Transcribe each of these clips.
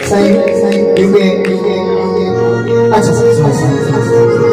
사인 근데 아 잠시만 잠시만 잠시만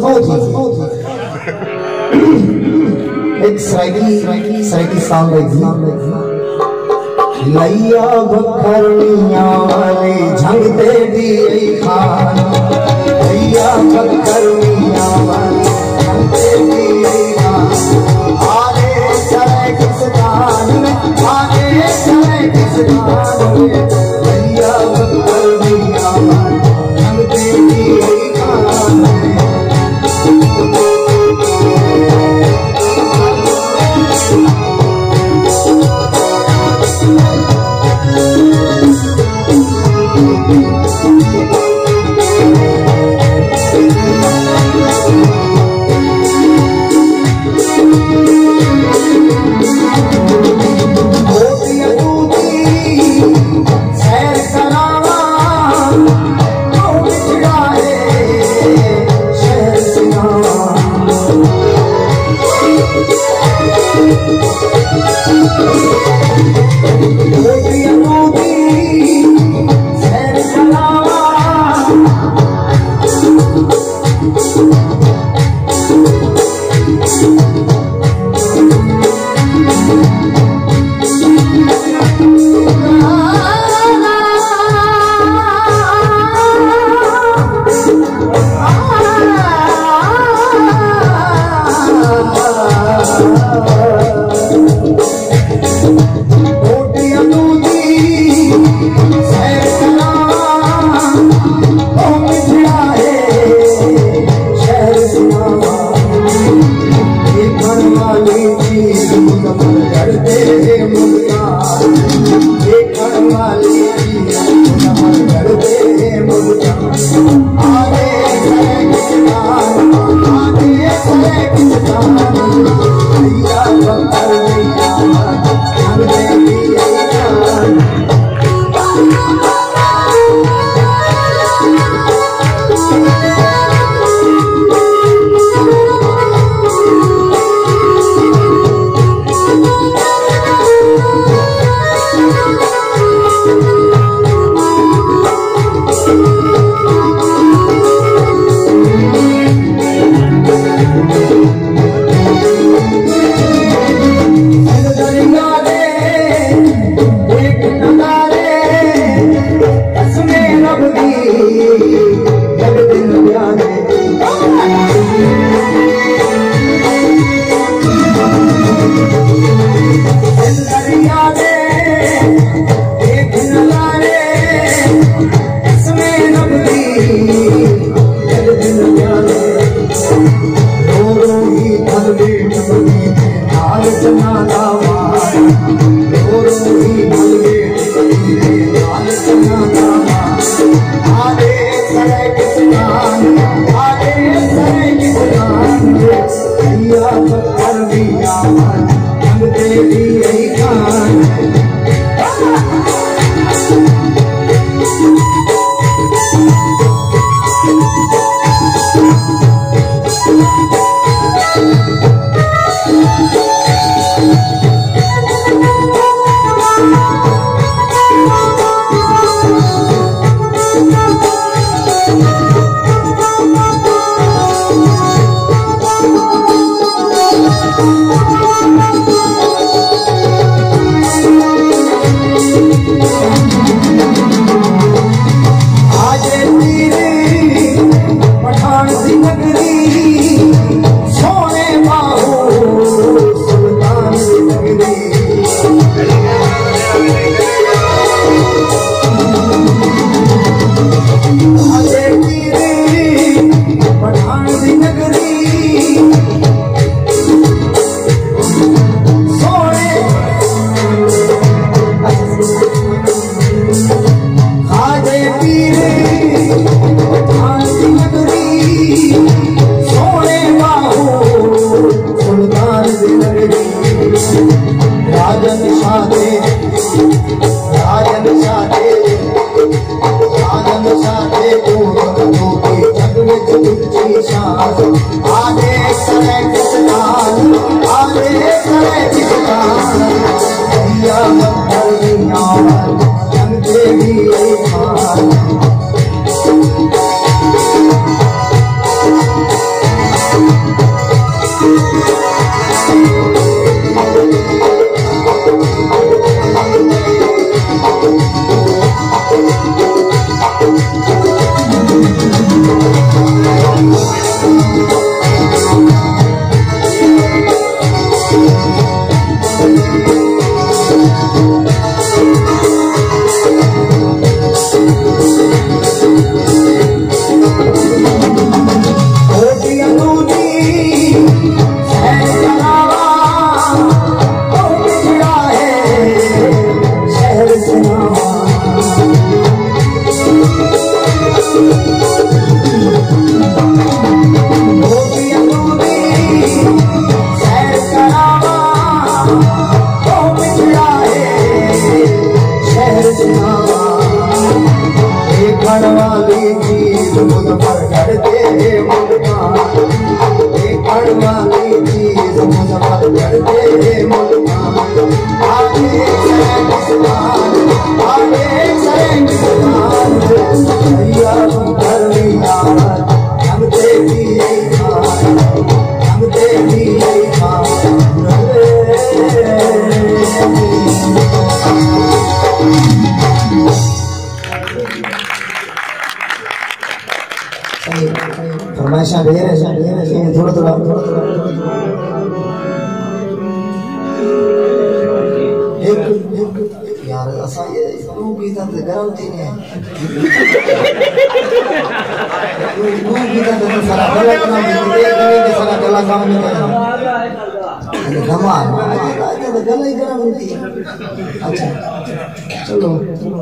موت ایک cycle cycle song ہے لیا بکریاں والے جھنگتے دیئے خان لیا بکریاں والے جھنگتے Rani Ji چلو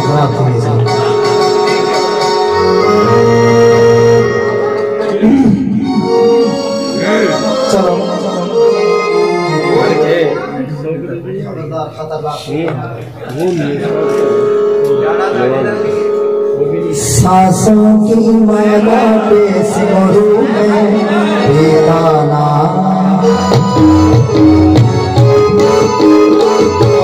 خراب تھی چلو کی میلا پہ سمرو میں بیدانا Thank you.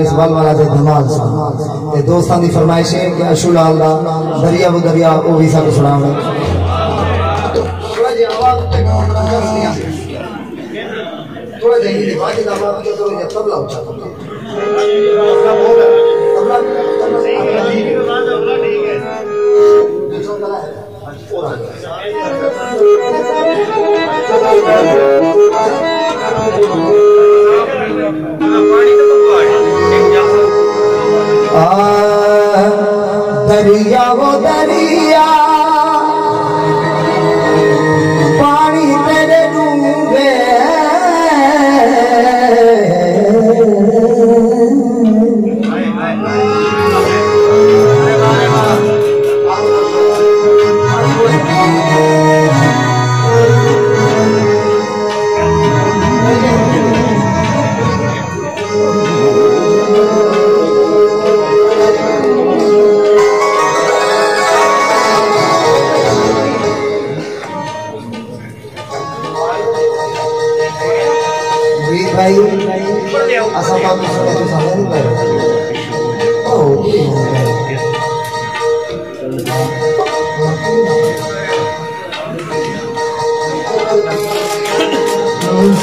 اس بل والا دے دھمال سا تے دوستان دی فرمائش ہے کہ اشو لال دا دریا و دریا او بھی سانو سنا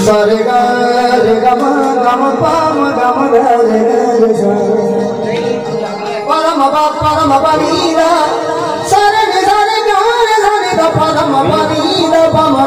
سارے گا رے گا ما گا ما پا ما گا ما گا رے گا رے سا پا ما با پا ما با نی دا سارے گا سارے گا رے سا نی دا پا ما با نی دا پا ما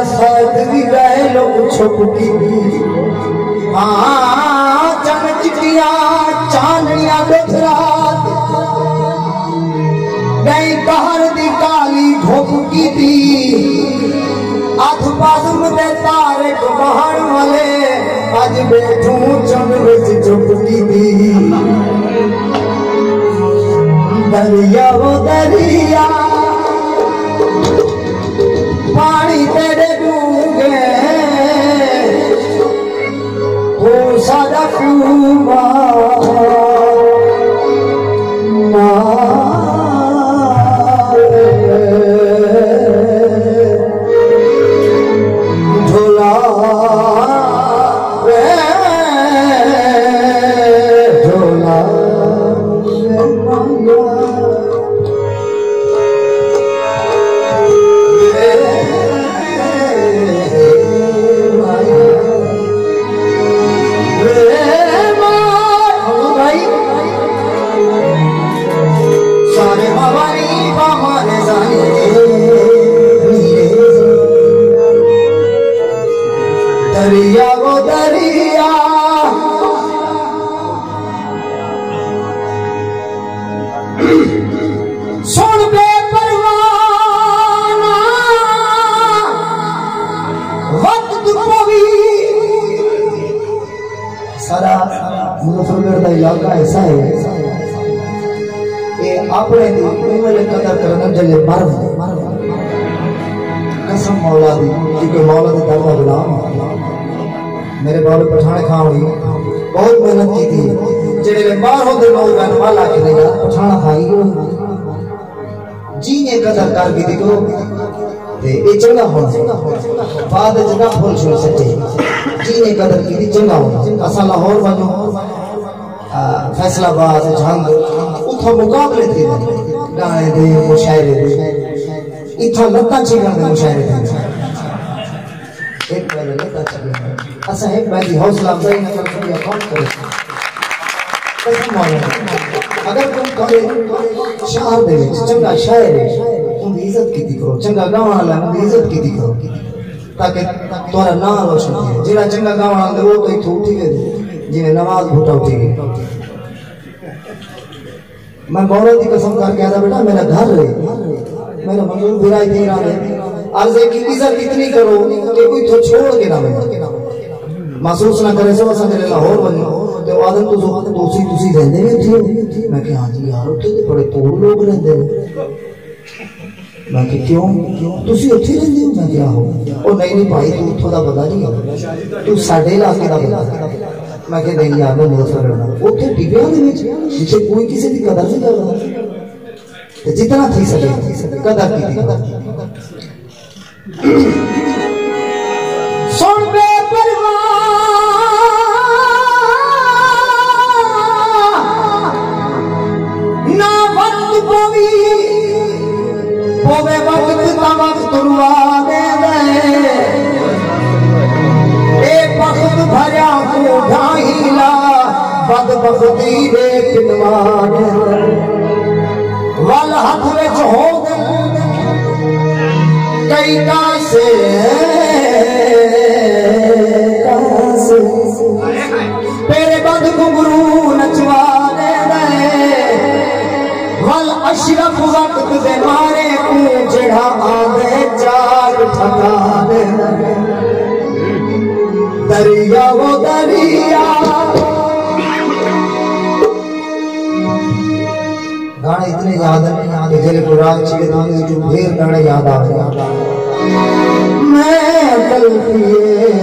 میرا ساتھ بھی گئے لوگ میرے بابے پٹھانے کھا ہوئی۔ بہت محنت کی تھی۔ جڑے میں باہر ہوتے لوگ میں مالا کے دے گا پٹھانا کھائی گو جینے قدر کر کے دیکھو۔ تے یہ چنگا ہونا۔ بعد جگہ پھول چھوڑ سکتے جینے قدر کی دی چنگا ہونا۔ اسا لاہور بنو فیصلہ آباد، جھنگ اتھا مقابلے تھے۔ گانے دے، مشاعرے دے۔ اتھا لتا چیگن دے مشاعرے دے ایک پہلے لتا چیگن اسا ایک پہلی حوصلہ افزائی نہ کر سکیا کون کرے مولا اگر تم کرے شہر دے وچ چنگا شاعر ہے ان دی عزت کیتی کرو چنگا گاؤں والا ان دی عزت کیتی کرو تاکہ تمہارا نام روشن ہو جڑا چنگا گاؤں والا وہ تو ایتھوں اٹھی گئے جی نماز بھوٹا اٹھی گئی میں مولا دی قسم کر کے آدھا بیٹا میرا گھر رہے میرا منظور برائی دے رہا ہے عرض ہے کہ عزت اتنی کرو کہ کوئی تو چھوڑ کے نہ بنے محسوس نہ کرے سو اساں میرے لاہور بنے تے وہ آدم تو دوسری تسی رہندے نہیں تھے میں کہ ہاں جی یار اوتھے تے بڑے توڑ لوگ رہندے نے میں کہ کیوں تسی اوتھے رہندے ہو میں کیا ہو او نہیں نہیں بھائی تو اتھوں دا پتہ نہیں ہے تو ساڈے علاقے دا پتہ میں کہ نہیں یار میں مظفر رہنا اوتھے ٹیبیاں دے وچ جتھے کوئی کسی دی قدر نہیں کردا تے جتنا تھی سکے قدر کی کہاں سے کہاں مارے دریا وہ گانے اتنے یاد ہیں کہ جلے کو رات چیڑے دانے جو بھیر گانے یاد آتے ہیں۔